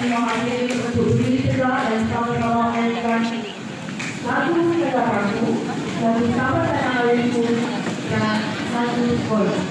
semua hadir untuk berdiri tegak dan sama-sama menyanyikan lagu negara aku, lagu Sahabat Tanah Airku dan satu sekolah.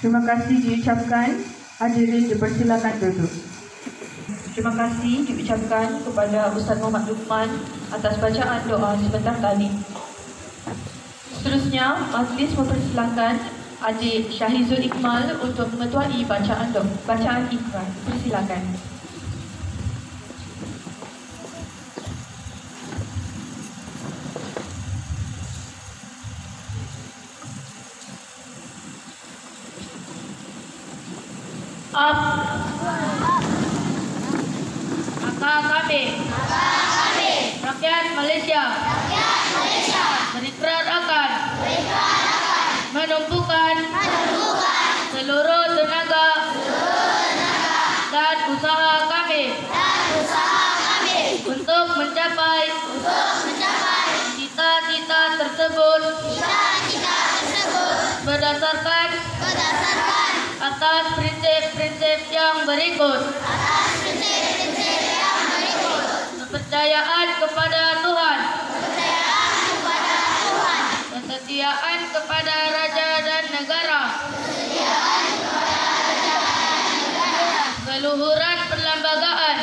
Terima kasih diucapkan. Hadirin dipersilakan duduk. Terima kasih diucapkan kepada Ustaz Muhammad Lukman atas bacaan doa sebentar tadi. Seterusnya, majlis mempersilakan Adik Syahizul Iqmal untuk mengetuai bacaan doa, bacaan ikrar. Persilakan. Up. Kakak kami. Rakyat Malaysia. Berikrar akan. Menumpukan. Seluruh tenaga. tersebut berdasarkan atas prinsip-prinsip yang berikut. Kepercayaan kepada Tuhan. Kesetiaan kepada raja dan negara. Keluhuran perlembagaan.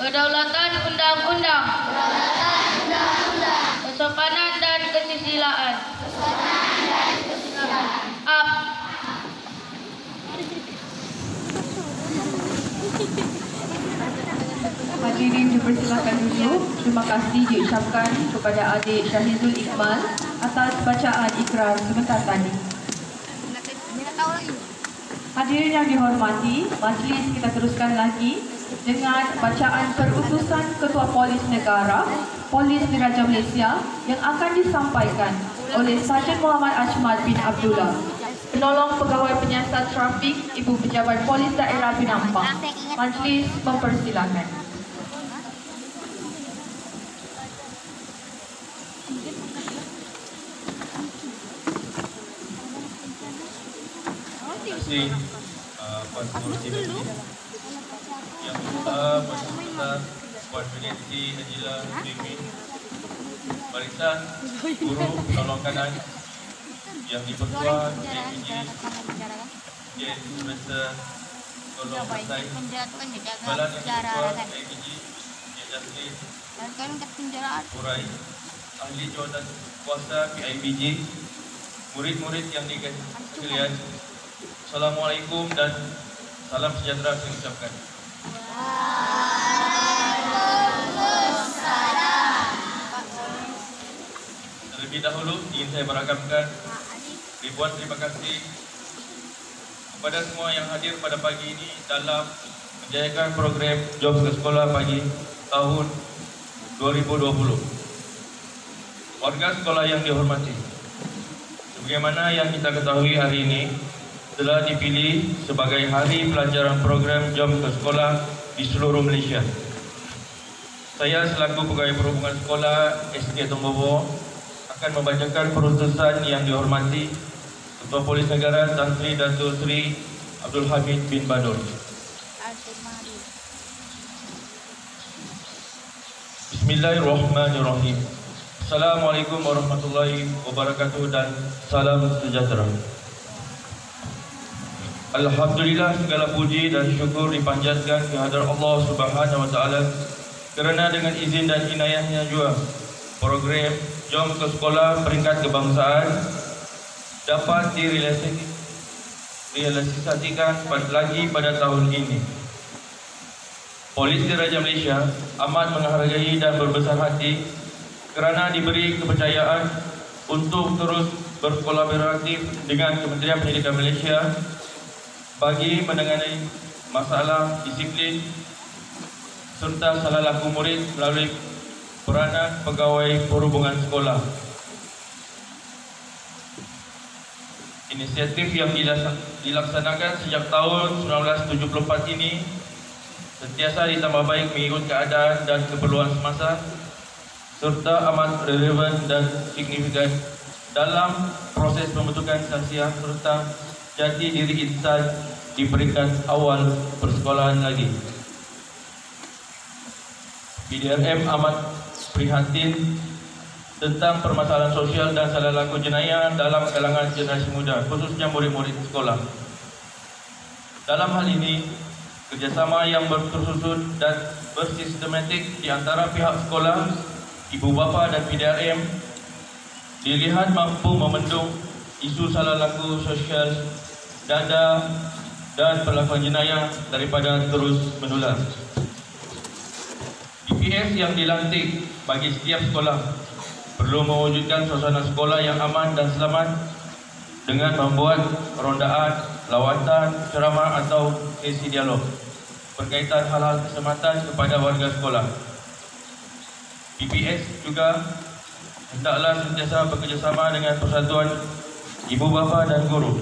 Kedaulatan undang-undang. Kesopanan dan Hadirin dipersilakan duduk. Terima kasih diucapkan kepada adik Syahizul Iqmal atas bacaan ikrar sebentar tadi. Hadirin yang dihormati, majlis kita teruskan lagi dengan bacaan perutusan Ketua Polis Negara, Polis Diraja Malaysia yang akan disampaikan oleh Sarjan Muhammad Ahmad bin Abdullah. Penolong Pegawai Penyiasat Trafik Ibu Pejabat Polis Daerah Penampang. Majlis mempersilakan. Terima kasih uh, Pengurusi Menteri Yang Besar Puan Peneliti Najila Bimbing Barisan Guru Penolong Kanan Yang Encik Engineer Encik Semester Tolong Pasai Balan yang APG Encik Jaslin Urai Ahli Jawatan Kuasa PIBG Murid-murid yang dikasih sekalian. Assalamualaikum dan salam sejahtera saya ucapkan. Terlebih dahulu ingin saya merakamkan ribuan terima kasih kepada semua yang hadir pada pagi ini dalam menjayakan program Jobs ke Sekolah pagi tahun 2020. Warga sekolah yang dihormati, sebagaimana yang kita ketahui hari ini, telah dipilih sebagai hari pelajaran program Jom ke Sekolah di seluruh Malaysia. Saya selaku Pegawai Perhubungan Sekolah SK Tombobo akan membacakan perutusan yang dihormati Ketua Polis Negara Tan Sri Datuk Sri Abdul Hamid bin Badul. Bismillahirrahmanirrahim. Assalamualaikum warahmatullahi wabarakatuh dan salam sejahtera. Alhamdulillah segala puji dan syukur dipanjatkan kehadrat Allah Subhanahu wa taala kerana dengan izin dan inayahnya juga program Jom ke Sekolah peringkat kebangsaan dapat direalisasikan lagi pada tahun ini. Polis Diraja Malaysia amat menghargai dan berbesar hati kerana diberi kepercayaan untuk terus berkolaboratif dengan Kementerian Pendidikan Malaysia bagi menangani masalah disiplin serta salah laku murid melalui peranan pegawai perhubungan sekolah. Inisiatif yang dilaksanakan sejak tahun 1974 ini sentiasa ditambah baik mengikut keadaan dan keperluan semasa serta amat relevan dan signifikan dalam proses pembentukan sasiah serta jati diri insan di peringkat awal persekolahan lagi. PDRM amat prihatin tentang permasalahan sosial dan salah laku jenayah dalam kalangan generasi muda, khususnya murid-murid sekolah. Dalam hal ini, kerjasama yang bersusun dan bersistematik di antara pihak sekolah, ibu bapa dan PDRM dilihat mampu membendung isu salah laku sosial dada dan perlakuan jenayah daripada terus menular. DPS yang dilantik bagi setiap sekolah perlu mewujudkan suasana sekolah yang aman dan selamat dengan membuat rondaan, lawatan, ceramah atau sesi dialog berkaitan hal-hal keselamatan kepada warga sekolah. PPS juga hendaklah sentiasa bekerjasama dengan persatuan ibu bapa dan guru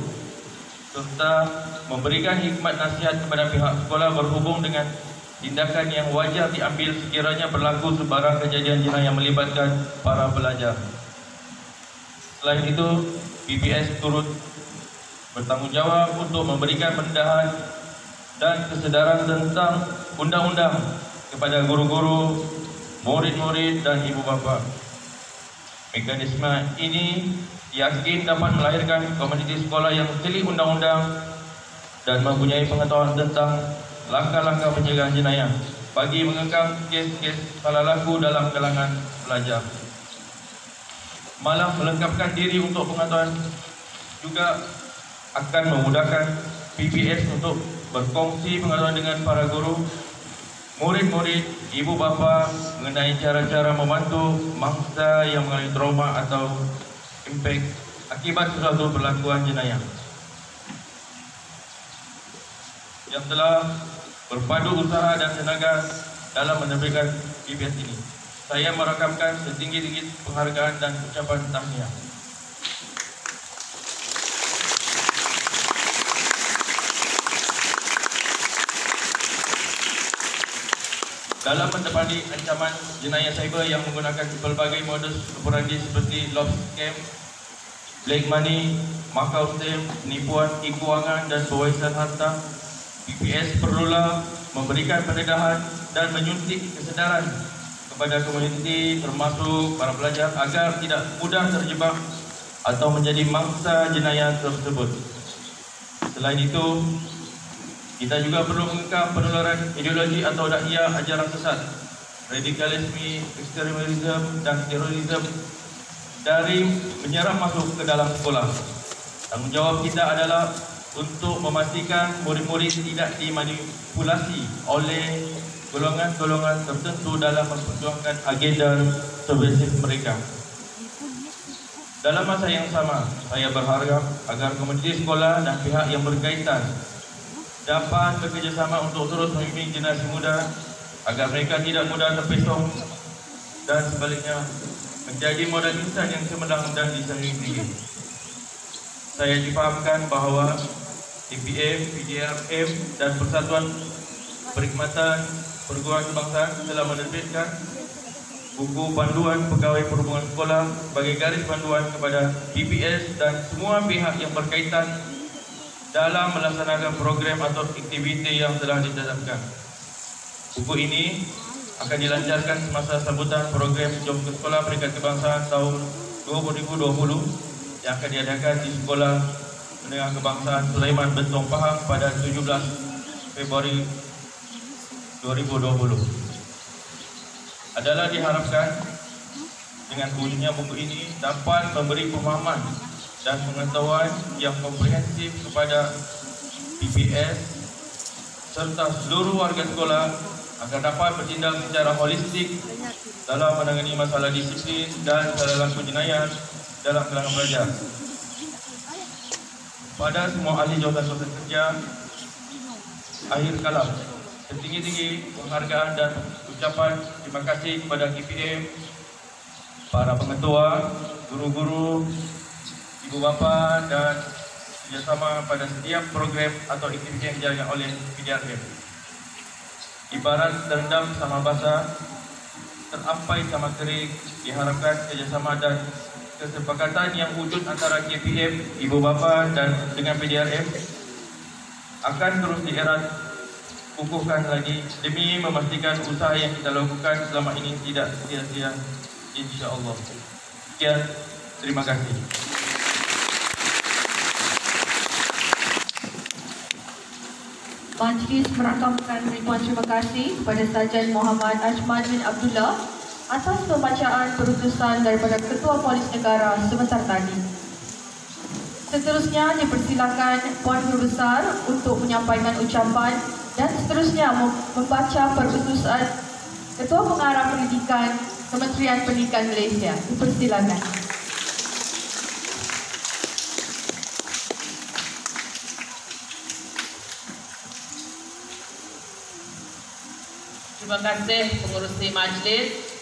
serta memberikan hikmat nasihat kepada pihak sekolah berhubung dengan tindakan yang wajar diambil sekiranya berlaku sebarang kejadian jenayah yang melibatkan para pelajar. Selain itu, PPS turut bertanggungjawab untuk memberikan pendedahan dan kesedaran tentang undang-undang kepada guru-guru, murid-murid dan ibu bapa. Mekanisme ini yakin dapat melahirkan komuniti sekolah yang teliti undang-undang dan mempunyai pengetahuan tentang langkah-langkah pencegahan jenayah bagi mengekang kes-kes salah laku dalam kalangan pelajar. Malah melengkapkan diri untuk pengetahuan juga akan memudahkan PPS untuk berkongsi pengetahuan dengan para guru, murid-murid, ibu bapa mengenai cara-cara membantu mangsa yang mengalami trauma atau impak akibat sesuatu perlakuan jenayah. Yang telah berpadu usaha dan tenaga dalam menerbitkan PBS ini. Saya merakamkan setinggi-tinggi penghargaan dan ucapan tahniah. Dalam menepani ancaman jenayah cyber yang menggunakan pelbagai modus operandi seperti love scam, black money, makau scam, penipuan keuangan dan pewarisan harta, PPS perlulah memberikan pendedahan dan menyuntik kesedaran kepada komuniti termasuk para pelajar agar tidak mudah terjebak atau menjadi mangsa jenayah tersebut. Selain itu, kita juga perlu mengekang penularan ideologi atau dakwah ajaran sesat, radikalisme, ekstremisme dan terorisme dari menyerang masuk ke dalam sekolah. Tanggungjawab kita adalah untuk memastikan murid-murid tidak dimanipulasi oleh golongan-golongan tertentu dalam memperjuangkan agenda subversif mereka. Dalam masa yang sama, saya berharap agar komuniti sekolah dan pihak yang berkaitan dapat bekerjasama untuk terus membimbing generasi muda agar mereka tidak mudah terpesong dan sebaliknya menjadi modal insan yang cemerlang dan disayang tinggi. Saya difahamkan bahawa TPM, PDRM dan Persatuan Perkhidmatan Perguruan Kebangsaan telah menerbitkan buku panduan pegawai perhubungan sekolah sebagai garis panduan kepada PPS dan semua pihak yang berkaitan dalam melaksanakan program atau aktiviti yang telah ditetapkan. Buku ini akan dilancarkan semasa sambutan program Jom ke Sekolah Peringkat Kebangsaan tahun 2020 yang akan diadakan di Sekolah Menengah Kebangsaan Sulaiman Bentong Pahang pada 17 Februari 2020. Adalah diharapkan dengan wujudnya buku ini dapat memberi pemahaman dan pengetahuan yang komprehensif kepada PPS serta seluruh warga sekolah agar dapat bertindak secara holistik dalam menangani masalah disiplin dan salah laku jenayah dalam kalangan pelajar. Pada semua ahli jawatan-jawatan kerja, akhir kalam, setinggi-tinggi penghargaan dan ucapan terima kasih kepada KPM, para pengetua, guru-guru, ibu bapa dan kerjasama pada setiap program atau aktiviti yang dijalankan oleh PDRM. Ibarat terendam sama basah, terampai sama kering, diharapkan kerjasama dan kesepakatan yang wujud antara KPM, ibu bapa dan dengan PDRM akan terus dierat kukuhkan lagi demi memastikan usaha yang kita lakukan selama ini tidak sia-sia insya-Allah. Sekian, terima kasih. Majlis merakamkan ribuan terima kasih kepada Sarjan Muhammad Ashman bin Abdullah atas pembacaan perutusan daripada Ketua Polis Negara sebentar tadi. Seterusnya dipersilakan Puan Guru Besar untuk menyampaikan ucapan dan seterusnya membaca perutusan Ketua Pengarah Pendidikan Kementerian Pendidikan Malaysia. Dipersilakan. Terima kasih pengurusi majlis.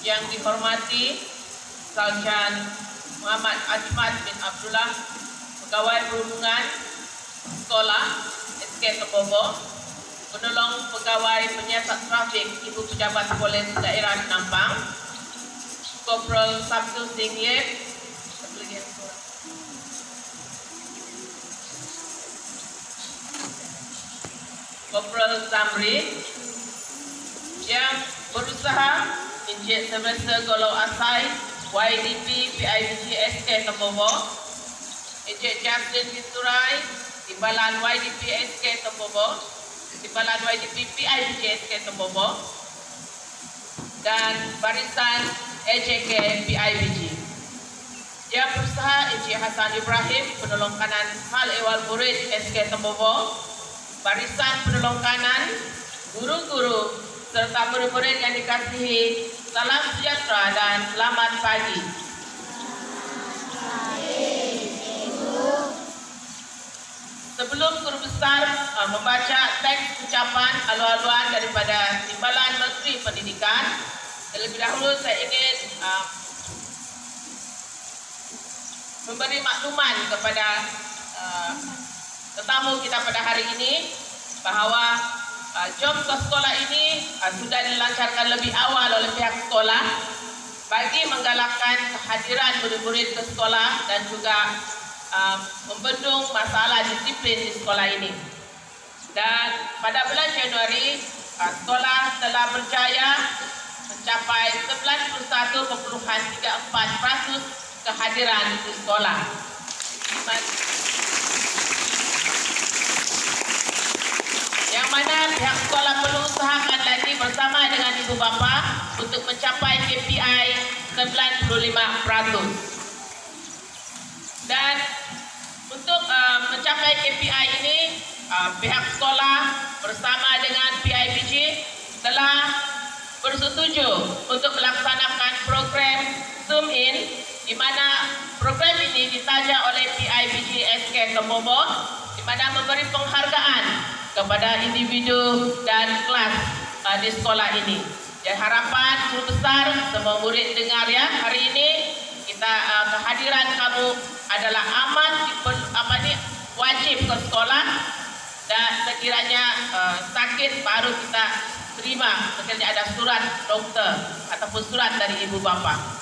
Yang dihormati Sarjan Muhammad Ajmad bin Abdullah, pegawai perhubungan sekolah SK Kebobo, penolong pegawai penyiasat trafik Ibu Pejabat Polis Daerah Nampang, Kopral Sabtu kurang. Kopral Zamri yang berusaha Encik Semester Golong Asai YDP PIBG SK Tembobo Encik Justin Kiturai Timbalan YDP SK Tembobo Timbalan YDP PIBG SK Tembobo dan barisan EJK PIBG yang berusaha Encik Hassan Ibrahim penolong kanan Hal Ewal Murid SK Tembobo barisan penolong kanan guru-guru serta murid-murid yang dikasihi salam sejahtera dan selamat pagi. Sebelum guru besar uh, membaca teks ucapan alu-aluan daripada Timbalan Menteri Pendidikan, terlebih dahulu saya ingin uh, memberi makluman kepada uh, tetamu kita pada hari ini bahawa uh, jom ke sekolah ini uh, sudah dilancarkan lebih awal oleh pihak sekolah bagi menggalakkan kehadiran murid-murid ke sekolah dan juga uh, membendung masalah disiplin di sekolah ini. Dan pada bulan Januari, sekolah telah berjaya mencapai 91.34% kehadiran di sekolah. Yang mana pihak sekolah perlu usahakan lagi bersama dengan ibu bapa untuk mencapai KPI 95%. Dan untuk uh, mencapai KPI ini, uh, pihak sekolah bersama dengan PIBG telah bersetuju untuk melaksanakan program Zoom In di mana program ini ditaja oleh PIBG SK Kembobo di mana memberi penghargaan kepada individu dan kelas uh, di sekolah ini. Dan harapan guru besar semua murid dengar ya hari ini kita uh, kehadiran kamu adalah amat apa ni wajib ke sekolah dan sekiranya uh, sakit baru kita terima sekiranya ada surat doktor ataupun surat dari ibu bapa.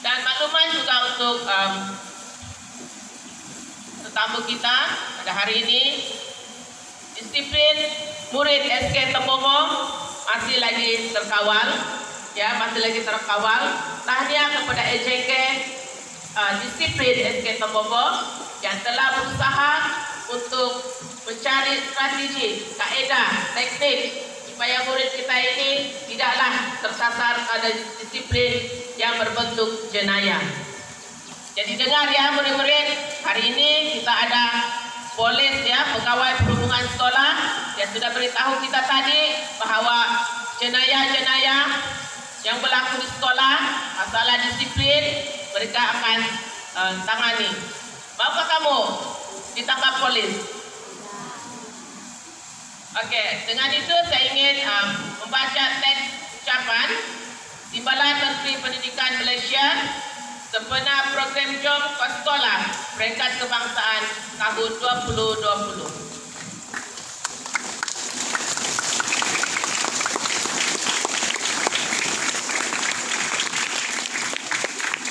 Dan makluman juga untuk um, tetamu kita pada hari ini. Disiplin murid SK Tembogo masih lagi terkawal. Ya masih lagi terkawal. Tahniah kepada EJK uh, disiplin SK Tembogo yang telah berusaha untuk mencari strategi kaedah teknik supaya murid kita ini tidaklah tersasar pada disiplin yang berbentuk jenayah. Jadi dengar ya murid-murid, hari ini kita ada polis ya, pegawai perhubungan sekolah yang sudah beritahu kita tadi bahawa jenayah-jenayah yang berlaku di sekolah, masalah disiplin, mereka akan uh, tangani. Maukah kamu ditangkap polis? Okey, dengan itu saya ingin um, membaca teks ucapan Timbalan Menteri Pendidikan Malaysia sempena program Jom ke Sekolah Peringkat Kebangsaan tahun 2020.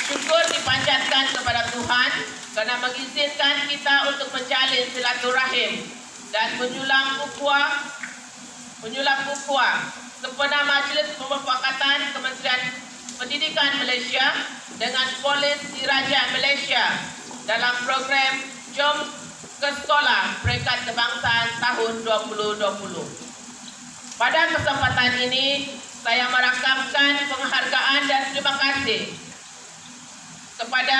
Syukur dipanjatkan kepada Tuhan kerana mengizinkan kita untuk menjalin silaturahim dan menyulam ukhuwah menyulam ukhuwah sempena majlis pemufakatan Kementerian Pendidikan Malaysia dengan Polis Diraja Malaysia dalam program Jom ke Sekolah Peringkat Kebangsaan tahun 2020. Pada kesempatan ini, saya merakamkan penghargaan dan terima kasih kepada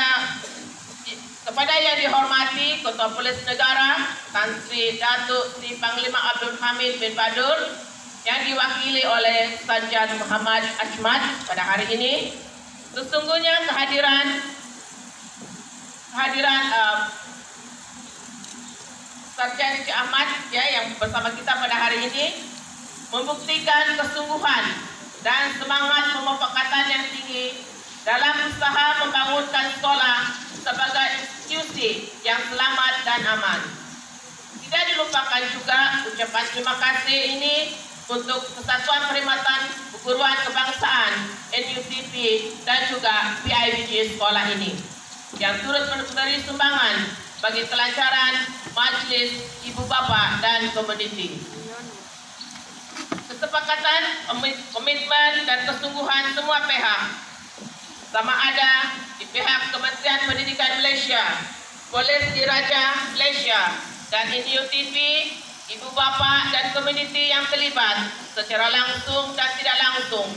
kepada yang dihormati Ketua Polis Negara Tan Sri Datuk Sri Panglima Abdul Hamid bin Badur yang diwakili oleh Sanjan Muhammad Ahmad pada hari ini sesungguhnya kehadiran kehadiran uh, Sarjan Cik Ahmad ya yang bersama kita pada hari ini membuktikan kesungguhan dan semangat pemufakatan yang tinggi dalam usaha membangunkan sekolah sebagai institusi yang selamat dan aman. Tidak dilupakan juga ucapan terima kasih ini untuk Kesatuan Perkhidmatan Perguruan Kebangsaan NUTP dan juga PIBG sekolah ini yang turut memberi sumbangan bagi kelancaran majlis ibu bapa dan komuniti. Kesepakatan, komitmen dan kesungguhan semua pihak sama ada di pihak Kementerian Pendidikan Malaysia, Polis Diraja Malaysia dan NUTP, ibu bapa dan komuniti yang terlibat secara langsung dan tidak langsung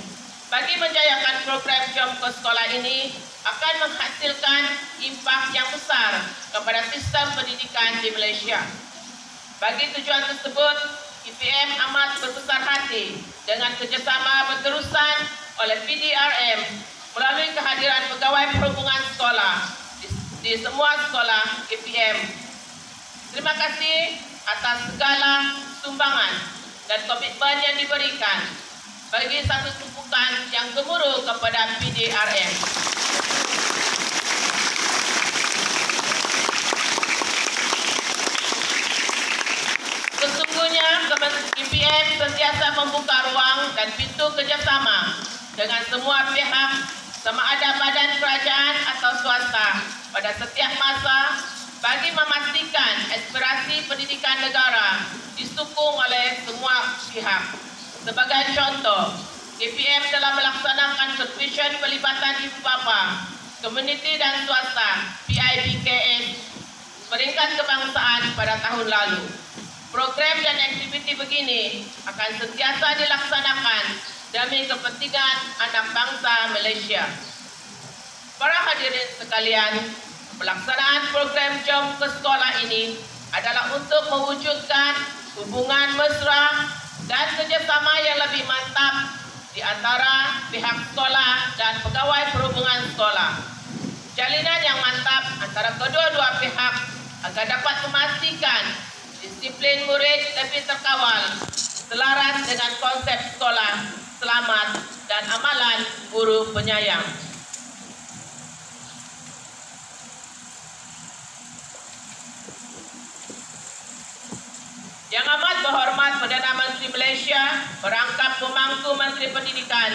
bagi menjayakan program jom ke sekolah ini akan menghasilkan impak yang besar kepada sistem pendidikan di Malaysia. Bagi tujuan tersebut, IPM amat berbesar hati dengan kerjasama berterusan oleh PDRM melalui kehadiran pegawai perhubungan sekolah di, di semua sekolah IPM. Terima kasih atas segala sumbangan dan komitmen yang diberikan bagi satu tumpukan yang gemuruh kepada PDRM. Sesungguhnya IPM sentiasa membuka ruang dan pintu kerjasama dengan semua pihak sama ada badan kerajaan atau swasta pada setiap masa bagi memastikan aspirasi pendidikan negara disokong oleh semua pihak. Sebagai contoh, IPM telah melaksanakan submission pelibatan ibu bapa, komuniti dan swasta PIBKS peringkat kebangsaan pada tahun lalu. Program dan aktiviti begini akan sentiasa dilaksanakan demi kepentingan anak bangsa Malaysia. Para hadirin sekalian, pelaksanaan program Jom ke Sekolah ini adalah untuk mewujudkan hubungan mesra dan kerjasama yang lebih mantap di antara pihak sekolah dan pegawai perhubungan sekolah. Jalinan yang mantap antara kedua-dua pihak agar dapat memastikan disiplin murid lebih terkawal selaras dengan konsep sekolah selamat dan amalan guru penyayang. Yang amat berhormat Perdana Menteri Malaysia berangkap pemangku Menteri Pendidikan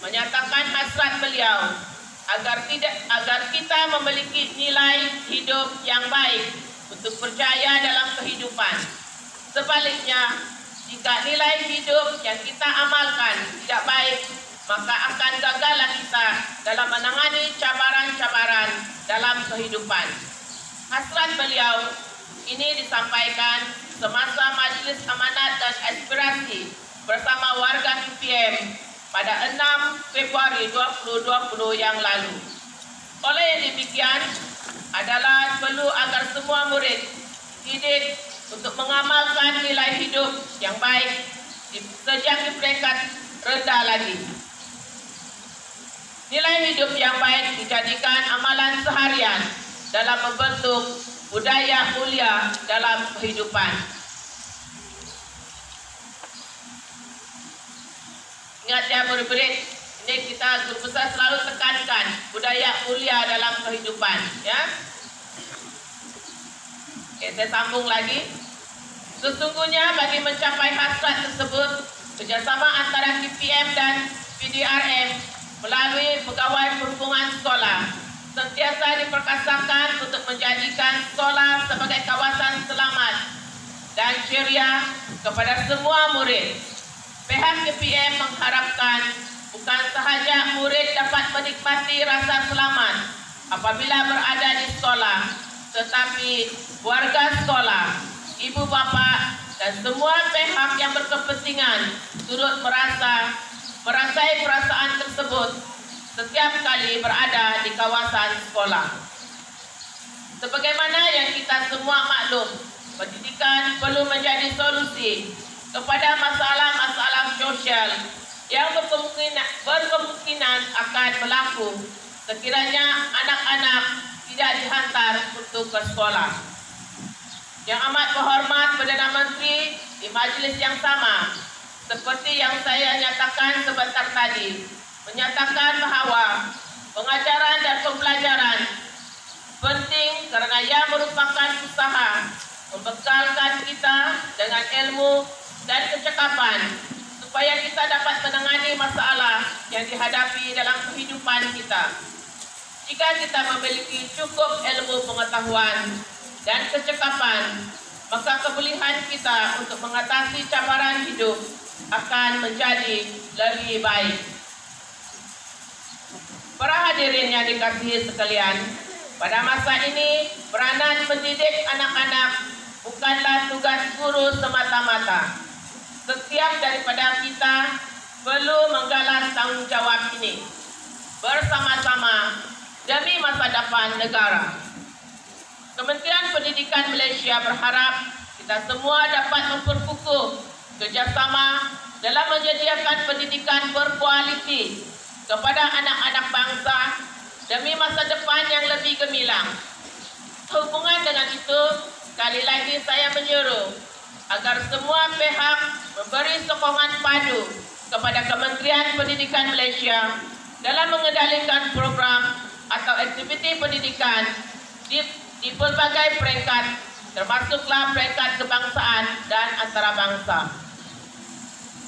menyatakan hasrat beliau agar tidak agar kita memiliki nilai hidup yang baik untuk berjaya dalam kehidupan. Sebaliknya, jika nilai hidup yang kita amalkan tidak baik, maka akan gagallah kita dalam menangani cabaran-cabaran dalam kehidupan. Hasrat beliau ini disampaikan semasa Majlis Amanat dan Aspirasi bersama warga PPM pada 6 Februari 2020 yang lalu. Oleh demikian adalah perlu agar semua murid didik untuk mengamalkan nilai hidup yang baik sejak di peringkat rendah lagi. Nilai hidup yang baik dijadikan amalan seharian dalam membentuk budaya mulia dalam kehidupan. Ingat ya murid-murid, ini kita guru besar selalu tekankan budaya mulia dalam kehidupan. Ya. Oke, saya sambung lagi. Sesungguhnya bagi mencapai hasrat tersebut, kerjasama antara KPM dan PDRM melalui pegawai perhubungan sekolah sentiasa diperkasakan untuk menjadikan sekolah sebagai kawasan selamat dan ceria kepada semua murid. Pihak KPM mengharapkan bukan sahaja murid dapat menikmati rasa selamat apabila berada di sekolah, tetapi warga sekolah, ibu bapa dan semua pihak yang berkepentingan turut merasa merasai perasaan tersebut setiap kali berada di kawasan sekolah. Sebagaimana yang kita semua maklum, pendidikan perlu menjadi solusi kepada masalah-masalah sosial yang berkemungkinan, berkemungkinan akan berlaku sekiranya anak-anak tidak dihantar untuk ke sekolah. Yang amat berhormat Perdana Menteri di majlis yang sama, seperti yang saya nyatakan sebentar tadi, menyatakan bahawa pengajaran dan pembelajaran penting kerana ia merupakan usaha membekalkan kita dengan ilmu dan kecekapan supaya kita dapat menangani masalah yang dihadapi dalam kehidupan kita. Jika kita memiliki cukup ilmu pengetahuan dan kecekapan, maka kebolehan kita untuk mengatasi cabaran hidup akan menjadi lebih baik. Para hadirin yang dikasihi sekalian, pada masa ini peranan mendidik anak-anak bukanlah tugas guru semata-mata. Setiap daripada kita perlu menggalas tanggungjawab ini bersama-sama demi masa depan negara. Kementerian Pendidikan Malaysia berharap kita semua dapat memperkukuh kerjasama dalam menyediakan pendidikan berkualiti kepada anak-anak bangsa demi masa depan yang lebih gemilang. Hubungan dengan itu, sekali lagi saya menyuruh agar semua pihak memberi sokongan padu kepada Kementerian Pendidikan Malaysia dalam mengendalikan program atau aktiviti pendidikan di, di pelbagai peringkat termasuklah peringkat kebangsaan dan antarabangsa.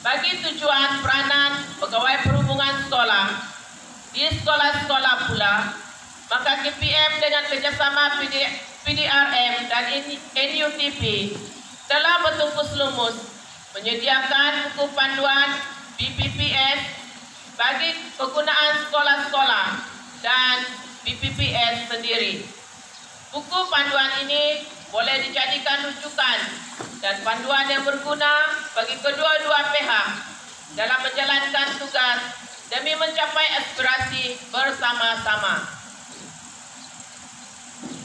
Bagi tujuan peranan pegawai perhubungan sekolah di sekolah-sekolah pula, maka KPM dengan kerjasama PD, PDRM dan NUTP telah bertungkus lumus menyediakan buku panduan BPPS bagi penggunaan sekolah-sekolah dan BPPS sendiri. Buku panduan ini boleh dijadikan rujukan dan panduan yang berguna bagi kedua-dua pihak dalam menjalankan tugas demi mencapai aspirasi bersama-sama.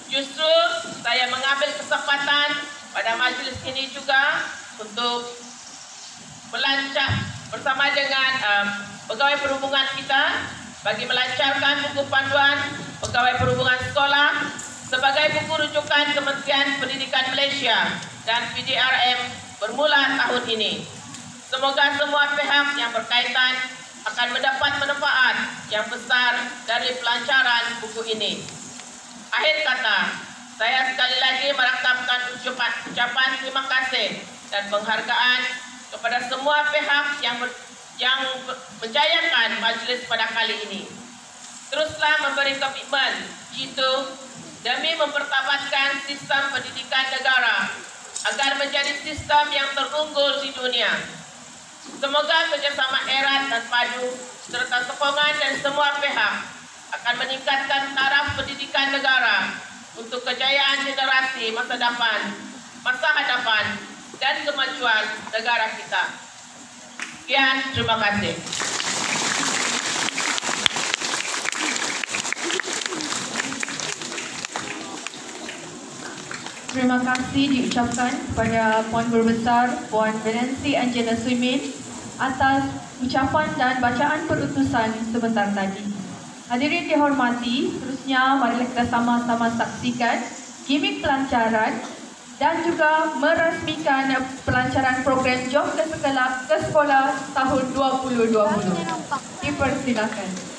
Justru saya mengambil kesempatan pada majlis ini juga untuk melancar bersama dengan um, pegawai perhubungan kita bagi melancarkan buku panduan pegawai perhubungan sekolah sebagai buku rujukan Kementerian Pendidikan Malaysia dan PDRM bermula tahun ini. Semoga semua pihak yang berkaitan akan mendapat manfaat yang besar dari pelancaran buku ini. Akhir kata, saya sekali lagi merakamkan ucapan, ucapan terima kasih dan penghargaan kepada semua pihak yang ber, yang menjayakan majlis pada kali ini. Teruslah memberi komitmen jitu demi mempertabatkan sistem pendidikan negara agar menjadi sistem yang terunggul di dunia. Semoga kerjasama erat dan padu serta sokongan dari semua pihak akan meningkatkan taraf pendidikan negara untuk kejayaan generasi masa depan, masa hadapan dan kemajuan negara kita. Sekian, terima kasih. Terima kasih diucapkan kepada Puan Guru Besar Puan Venancy Angela Suimin atas ucapan dan bacaan perutusan sebentar tadi. Hadirin dihormati, terusnya mari kita sama-sama saksikan gimmick pelancaran dan juga merasmikan pelancaran program Jom ke Sekolah, ke Sekolah tahun 2020. Dipersilakan.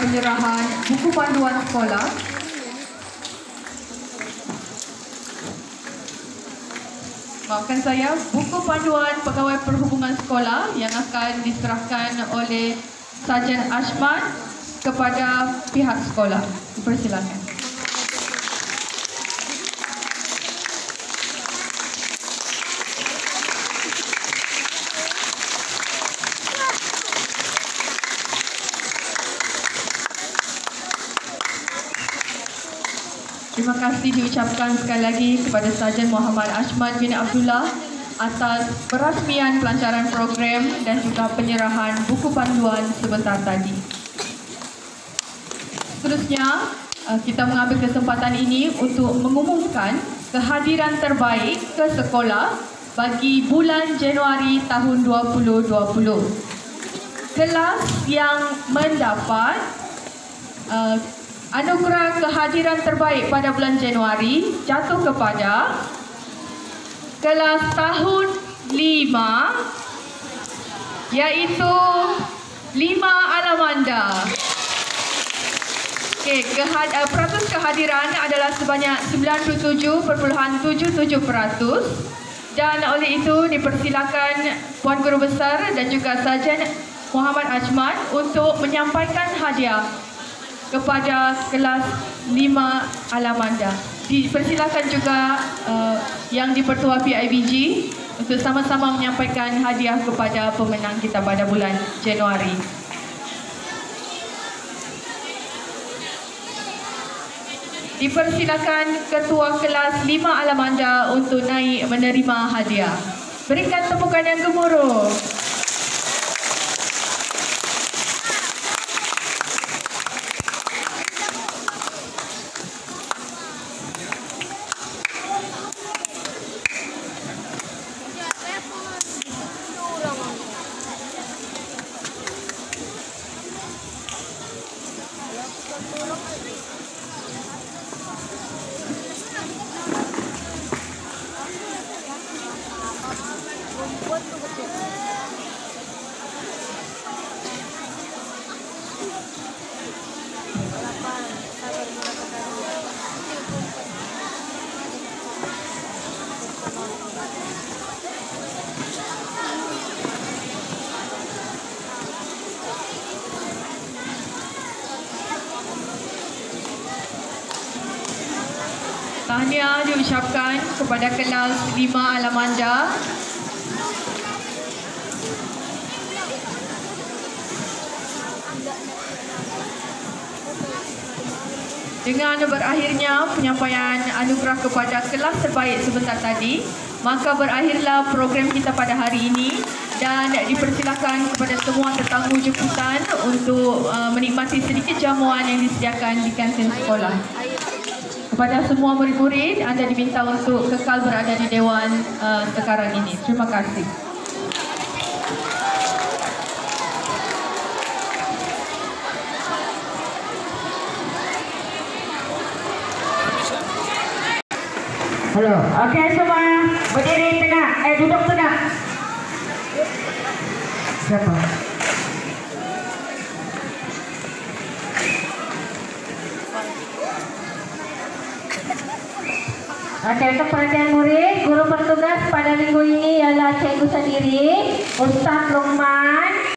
Penyerahan buku panduan sekolah. Maafkan saya, buku panduan pegawai perhubungan sekolah yang akan diserahkan oleh Sarjan Ashman kepada pihak sekolah. Dipersilakan. Kasih diucapkan sekali lagi kepada Sarjan Muhammad Ashman bin Abdullah atas perasmian pelancaran program dan juga penyerahan buku panduan sebentar tadi. Seterusnya, uh, kita mengambil kesempatan ini untuk mengumumkan kehadiran terbaik ke sekolah bagi bulan Januari tahun 2020. Kelas yang mendapat uh, anugerah kehadiran terbaik pada bulan Januari jatuh kepada kelas tahun 5 iaitu 5 Alamanda. Okey, kehad, uh, peratus kehadiran adalah sebanyak 97.77% dan oleh itu dipersilakan Puan Guru Besar dan juga Sarjan Muhammad Ajman untuk menyampaikan hadiah kepada kelas 5 Alamanda. Dipersilakan juga uh, yang di-Pertua PIBG untuk sama-sama menyampaikan hadiah kepada pemenang kita pada bulan Januari. Dipersilakan Ketua Kelas 5 Alamanda untuk naik menerima hadiah. Berikan tepukan yang gemuruh. Dengan berakhirnya penyampaian anugerah kepada kelas terbaik sebentar tadi, maka berakhirlah program kita pada hari ini dan dipersilakan kepada semua tetamu jemputan untuk uh, menikmati sedikit jamuan yang disediakan di kantin sekolah. Kepada semua murid-murid, anda diminta untuk kekal berada di Dewan uh, sekarang ini. Terima kasih. Halo. Okey semua berdiri tengah. Eh duduk tengah. Siapa? Okey, perhatian murid, guru bertugas pada minggu ini ialah Cikgu sendiri, Ustaz Luqman.